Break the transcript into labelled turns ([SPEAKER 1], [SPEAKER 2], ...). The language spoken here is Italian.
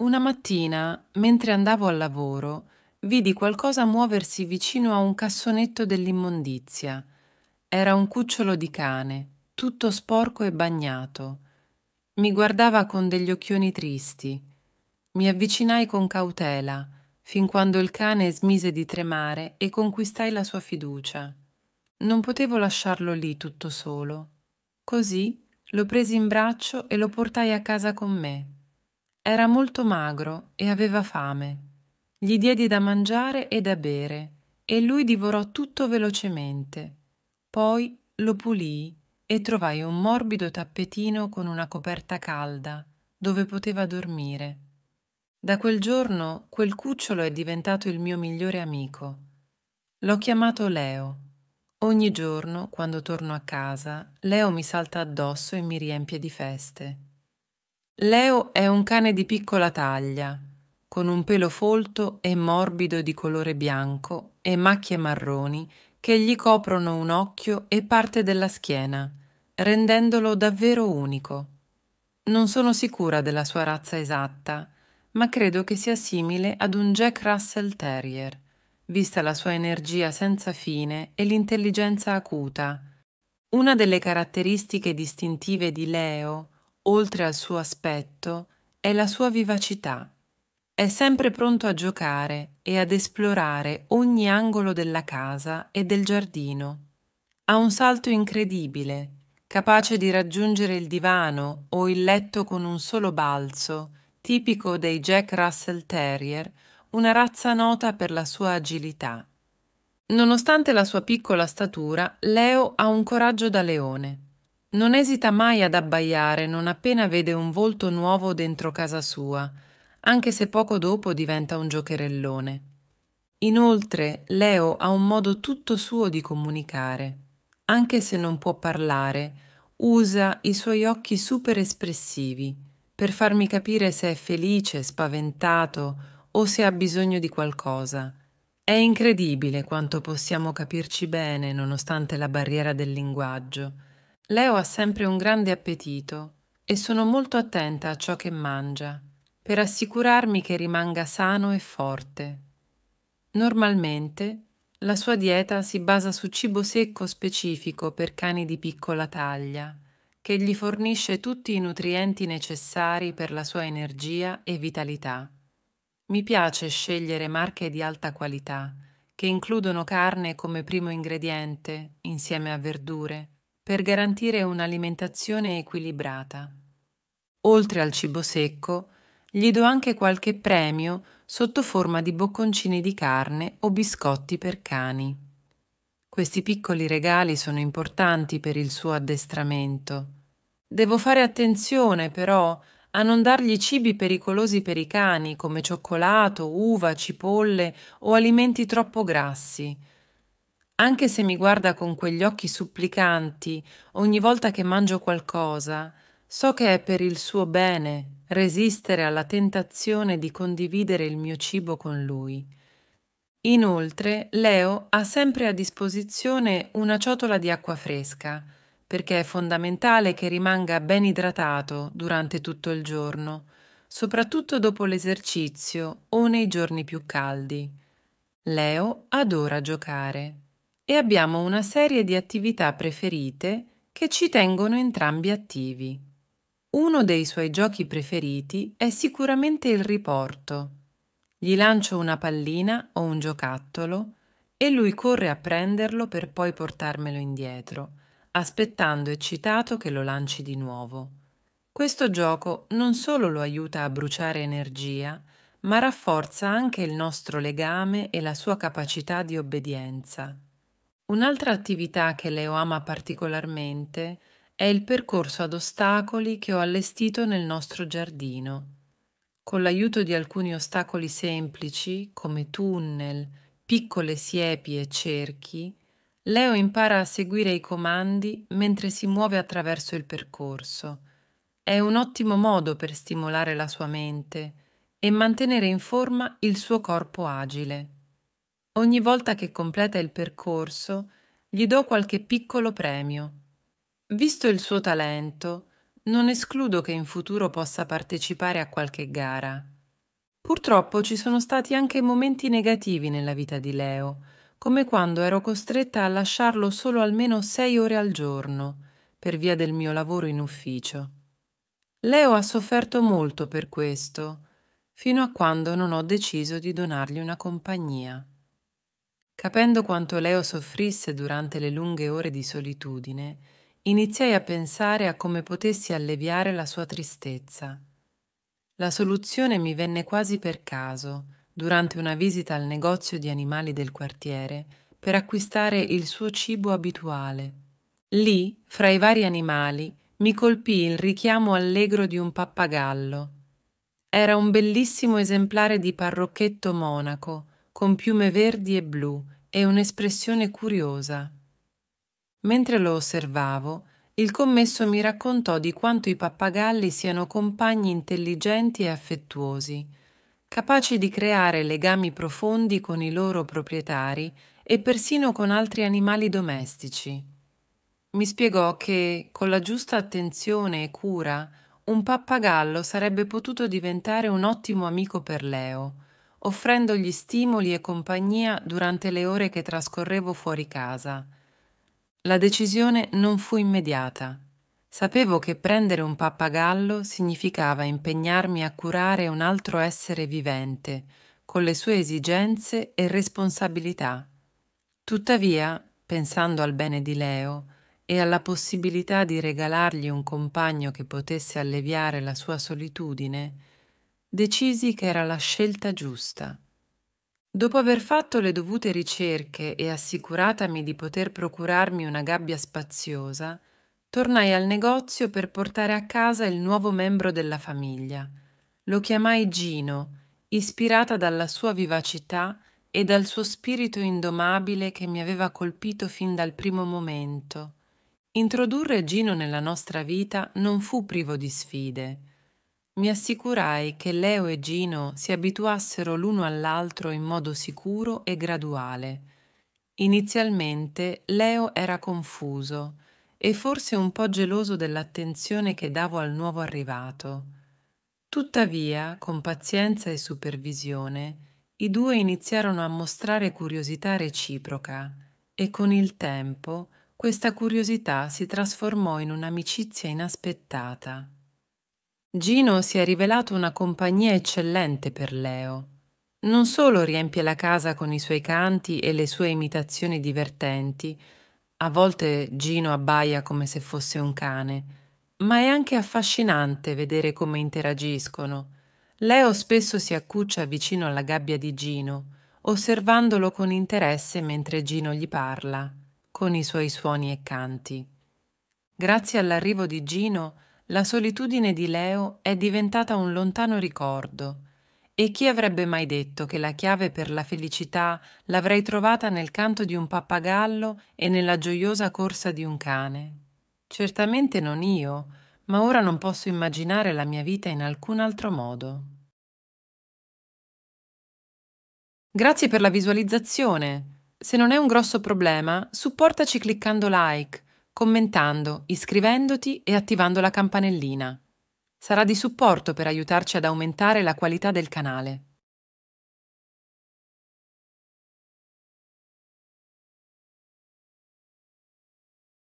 [SPEAKER 1] Una mattina, mentre andavo al lavoro, vidi qualcosa muoversi vicino a un cassonetto dell'immondizia. Era un cucciolo di cane, tutto sporco e bagnato. Mi guardava con degli occhioni tristi. Mi avvicinai con cautela, fin quando il cane smise di tremare e conquistai la sua fiducia. Non potevo lasciarlo lì tutto solo. Così lo presi in braccio e lo portai a casa con me. Era molto magro e aveva fame. Gli diedi da mangiare e da bere e lui divorò tutto velocemente. Poi lo pulii e trovai un morbido tappetino con una coperta calda dove poteva dormire. Da quel giorno quel cucciolo è diventato il mio migliore amico. L'ho chiamato Leo. Ogni giorno, quando torno a casa, Leo mi salta addosso e mi riempie di feste. Leo è un cane di piccola taglia, con un pelo folto e morbido di colore bianco e macchie marroni che gli coprono un occhio e parte della schiena, rendendolo davvero unico. Non sono sicura della sua razza esatta, ma credo che sia simile ad un Jack Russell Terrier, vista la sua energia senza fine e l'intelligenza acuta. Una delle caratteristiche distintive di Leo oltre al suo aspetto, è la sua vivacità. È sempre pronto a giocare e ad esplorare ogni angolo della casa e del giardino. Ha un salto incredibile, capace di raggiungere il divano o il letto con un solo balzo, tipico dei Jack Russell Terrier, una razza nota per la sua agilità. Nonostante la sua piccola statura, Leo ha un coraggio da leone. Non esita mai ad abbaiare non appena vede un volto nuovo dentro casa sua, anche se poco dopo diventa un giocherellone. Inoltre, Leo ha un modo tutto suo di comunicare. Anche se non può parlare, usa i suoi occhi super espressivi per farmi capire se è felice, spaventato o se ha bisogno di qualcosa. È incredibile quanto possiamo capirci bene nonostante la barriera del linguaggio. Leo ha sempre un grande appetito e sono molto attenta a ciò che mangia, per assicurarmi che rimanga sano e forte. Normalmente la sua dieta si basa su cibo secco specifico per cani di piccola taglia, che gli fornisce tutti i nutrienti necessari per la sua energia e vitalità. Mi piace scegliere marche di alta qualità, che includono carne come primo ingrediente, insieme a verdure, per garantire un'alimentazione equilibrata. Oltre al cibo secco, gli do anche qualche premio sotto forma di bocconcini di carne o biscotti per cani. Questi piccoli regali sono importanti per il suo addestramento. Devo fare attenzione però a non dargli cibi pericolosi per i cani come cioccolato, uva, cipolle o alimenti troppo grassi, anche se mi guarda con quegli occhi supplicanti ogni volta che mangio qualcosa, so che è per il suo bene resistere alla tentazione di condividere il mio cibo con lui. Inoltre, Leo ha sempre a disposizione una ciotola di acqua fresca, perché è fondamentale che rimanga ben idratato durante tutto il giorno, soprattutto dopo l'esercizio o nei giorni più caldi. Leo adora giocare e abbiamo una serie di attività preferite che ci tengono entrambi attivi. Uno dei suoi giochi preferiti è sicuramente il riporto. Gli lancio una pallina o un giocattolo e lui corre a prenderlo per poi portarmelo indietro, aspettando eccitato che lo lanci di nuovo. Questo gioco non solo lo aiuta a bruciare energia, ma rafforza anche il nostro legame e la sua capacità di obbedienza. Un'altra attività che Leo ama particolarmente è il percorso ad ostacoli che ho allestito nel nostro giardino. Con l'aiuto di alcuni ostacoli semplici, come tunnel, piccole siepi e cerchi, Leo impara a seguire i comandi mentre si muove attraverso il percorso. È un ottimo modo per stimolare la sua mente e mantenere in forma il suo corpo agile. Ogni volta che completa il percorso, gli do qualche piccolo premio. Visto il suo talento, non escludo che in futuro possa partecipare a qualche gara. Purtroppo ci sono stati anche momenti negativi nella vita di Leo, come quando ero costretta a lasciarlo solo almeno sei ore al giorno, per via del mio lavoro in ufficio. Leo ha sofferto molto per questo, fino a quando non ho deciso di donargli una compagnia. Capendo quanto Leo soffrisse durante le lunghe ore di solitudine, iniziai a pensare a come potessi alleviare la sua tristezza. La soluzione mi venne quasi per caso, durante una visita al negozio di animali del quartiere, per acquistare il suo cibo abituale. Lì, fra i vari animali, mi colpì il richiamo allegro di un pappagallo. Era un bellissimo esemplare di parrocchetto monaco, con piume verdi e blu e un'espressione curiosa. Mentre lo osservavo, il commesso mi raccontò di quanto i pappagalli siano compagni intelligenti e affettuosi, capaci di creare legami profondi con i loro proprietari e persino con altri animali domestici. Mi spiegò che, con la giusta attenzione e cura, un pappagallo sarebbe potuto diventare un ottimo amico per Leo, offrendogli stimoli e compagnia durante le ore che trascorrevo fuori casa. La decisione non fu immediata. Sapevo che prendere un pappagallo significava impegnarmi a curare un altro essere vivente, con le sue esigenze e responsabilità. Tuttavia, pensando al bene di Leo, e alla possibilità di regalargli un compagno che potesse alleviare la sua solitudine, decisi che era la scelta giusta. Dopo aver fatto le dovute ricerche e assicuratami di poter procurarmi una gabbia spaziosa, tornai al negozio per portare a casa il nuovo membro della famiglia. Lo chiamai Gino, ispirata dalla sua vivacità e dal suo spirito indomabile che mi aveva colpito fin dal primo momento. Introdurre Gino nella nostra vita non fu privo di sfide. Mi assicurai che Leo e Gino si abituassero l'uno all'altro in modo sicuro e graduale. Inizialmente Leo era confuso e forse un po' geloso dell'attenzione che davo al nuovo arrivato. Tuttavia, con pazienza e supervisione, i due iniziarono a mostrare curiosità reciproca e con il tempo questa curiosità si trasformò in un'amicizia inaspettata. Gino si è rivelato una compagnia eccellente per Leo. Non solo riempie la casa con i suoi canti e le sue imitazioni divertenti, a volte Gino abbaia come se fosse un cane, ma è anche affascinante vedere come interagiscono. Leo spesso si accuccia vicino alla gabbia di Gino, osservandolo con interesse mentre Gino gli parla con i suoi suoni e canti. Grazie all'arrivo di Gino, la solitudine di Leo è diventata un lontano ricordo. E chi avrebbe mai detto che la chiave per la felicità l'avrei trovata nel canto di un pappagallo e nella gioiosa corsa di un cane? Certamente non io, ma ora non posso immaginare la mia vita in alcun altro modo. Grazie per la visualizzazione. Se non è un grosso problema, supportaci cliccando like, commentando, iscrivendoti e attivando la campanellina. Sarà di supporto per aiutarci ad aumentare la qualità del canale.